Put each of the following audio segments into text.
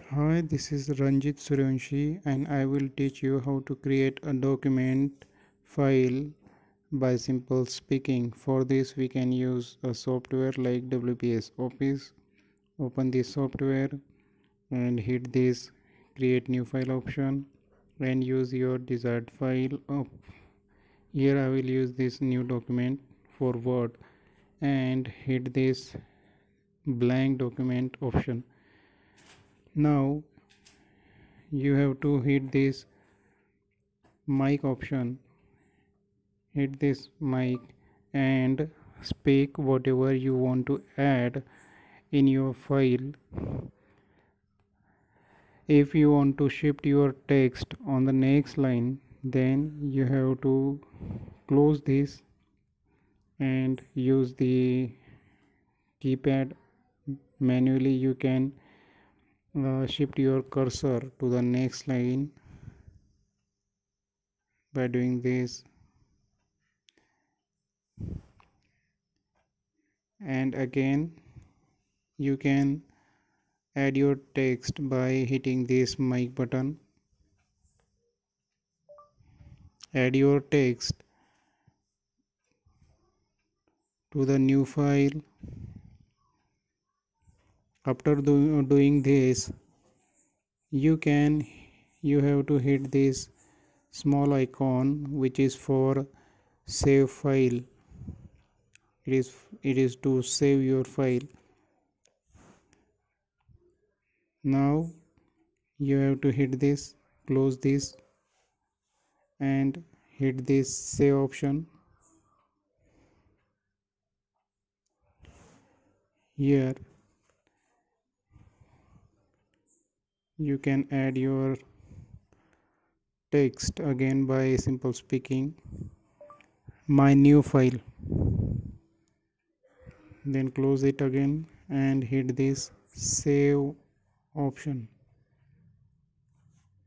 Hi, this is Ranjit Suryawanshi and I will teach you how to create a document file by simple speaking. For this we can use a software like WPS Office. Open this software and hit this create new file option and use your desired file. Up. Here I will use this new document for Word and hit this blank document option now you have to hit this mic option. Hit this mic and speak whatever you want to add in your file. If you want to shift your text on the next line then you have to close this and use the keypad. Manually you can uh, shift your cursor to the next line by doing this. And again you can add your text by hitting this mic button. Add your text to the new file after do, doing this you can you have to hit this small icon which is for save file. It is it is to save your file. Now you have to hit this close this and hit this save option. Here you can add your text again by simple speaking. My new file. Then close it again and hit this save option.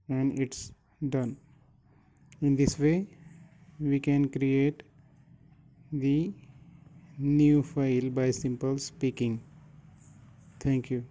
And it's done. In this way we can create the new file by simple speaking. Thank you